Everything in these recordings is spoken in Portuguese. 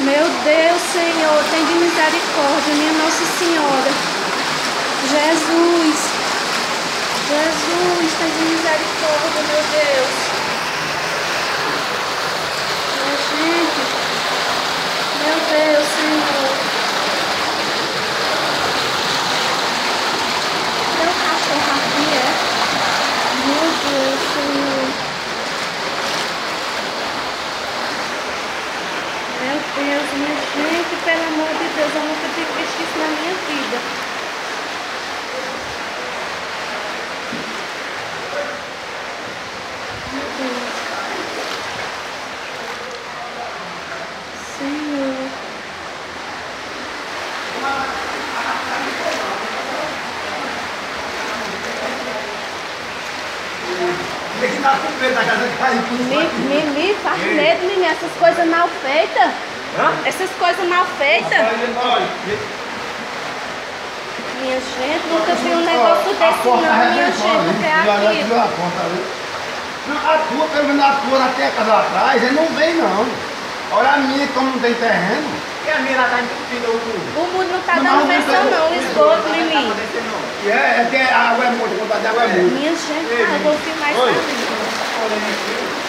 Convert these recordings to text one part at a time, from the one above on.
Meu Deus, Senhor, tem de misericórdia, minha Nossa Senhora. Jesus. Jesus, tem de misericórdia, meu Deus. Minha gente. Meu Deus, Senhor. Meu cachorro aqui é. Meu Deus, Senhor. Meu Deus, minha gente, pelo amor de Deus, eu nunca tive visto isso na minha vida. Meu Deus. Senhor. Me, me, me faz medo, menina, essas coisas mal feitas. Hã? Essas coisas mal feitas. Olha, Minha gente, nunca vi um negócio desse não, minha gente, até aqui. a porta ali. Não, a tua, pelo menos a tua até a casa lá atrás, ele não vem não. Olha a minha como não tem terreno. E a minha lá tá entupida o tudo. O mundo não tá Não, dando não, menção não. não, o esgoto, menino. E é, é que a água é muito, a quantidade de água é muito. Minha gente, ah, eu vou filmar isso Oi. aí.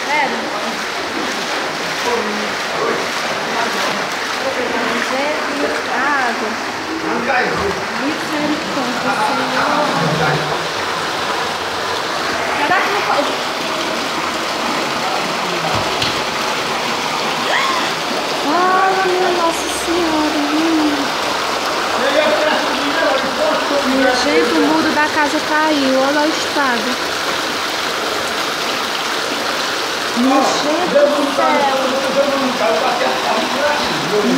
Sério. Jesus, água. Não cai não. Misericórdia, Senhor. Será que não pode? Fala, minha Nossa Senhora. hum. Minha gente, o muro da casa caiu. Olha o estado. Do céu.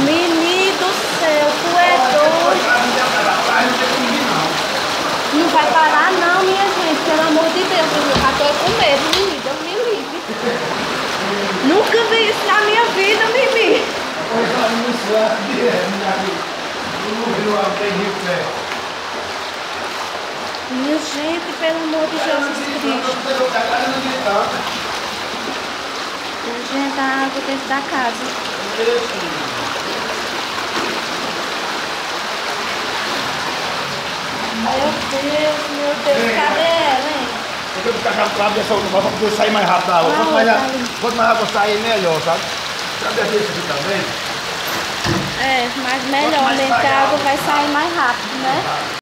Menino do céu, tu é doido. Não vai parar não, minha gente, pelo amor de Deus, eu já tô com medo, Mimi, Deus me livre. Nunca vi isso na minha vida, Mimi. Minha gente, pelo amor de Jesus Cristo. Gente, a água dentro da casa. Meu Deus, meu Deus, cadê ela, hein? Eu tenho que ficar a dessa outra pra poder sair mais rápido da água. Quanto mais, a- ali. quanto mais água sair, melhor, sabe? Sabe essa aqui também? É, mas melhor, mais né? Porque sai a água água. vai sair mais rápido, né?